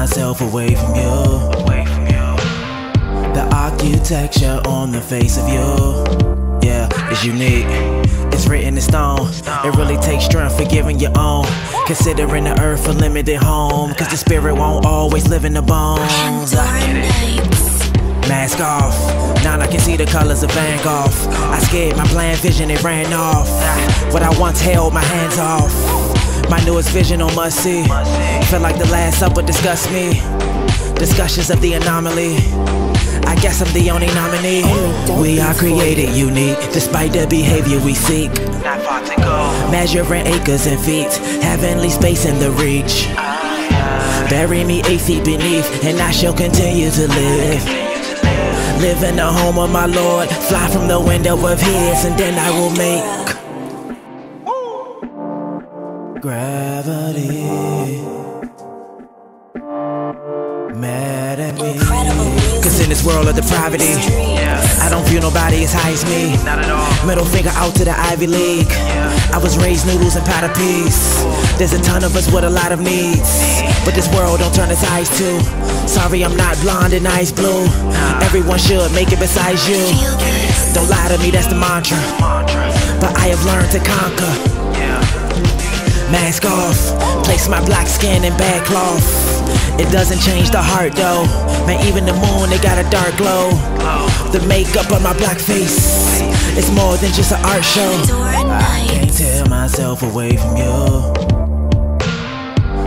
myself away from you. Away from you. The architecture on the face of you, yeah, is unique. It's written in stone. It really takes strength for giving your own. Considering the earth a limited home, cause the spirit won't always live in the bones. Mask off, now I can see the colors of Van Gogh. I scared my bland vision, it ran off. What I once held, my hands off. My newest vision on must see. Felt like the last supper disgust me. Discussions of the anomaly. I guess I'm the only nominee. We are created unique, despite the behavior we seek. Not far to go. Measuring acres and feet, heavenly space in the reach. Bury me eight feet beneath, and I shall continue to live. Live in the home of my Lord, fly from the window of His, and then I will make gravity mad at me. Cause in this world of depravity, I don't feel nobody as high as me. Not at all. Middle finger out to the Ivy League. I was raised noodles and pot of peas. There's a ton of us with a lot of needs. But this world don't turn its eyes to. Sorry, I'm not blonde and ice blue. Everyone should make it besides you. Don't lie to me, that's the. Mantra. But I have learned to conquer. Mask off, place my black skin in bad cloth. It doesn't change the heart though. Man, even the moon, it got a dark glow. The makeup on my black face, it's more than just an art show. I can't tear myself away from you.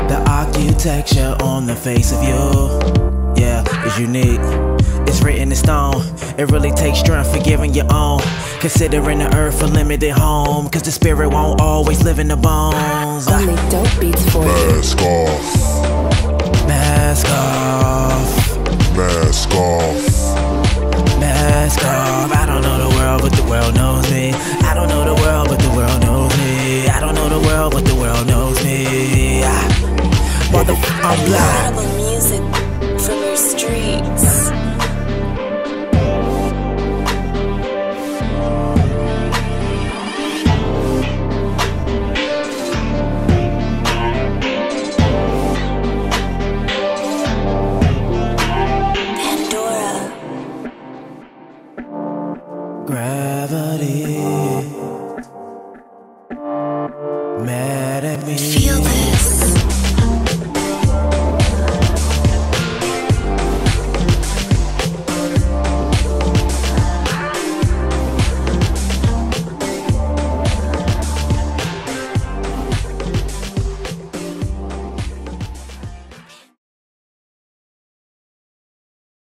The architecture on the face of you, yeah, is unique. It's written in stone. It really takes strength for giving your own. Considering the earth a limited home, cause the spirit won't always live in the bones. Only dope beats for you. Mask off, Mask off, mask off, mask off. I don't know the world, but the world knows me. I don't know the world, but the world knows me. I don't know the world, but the world knows me. Ah. Mother, I'm black.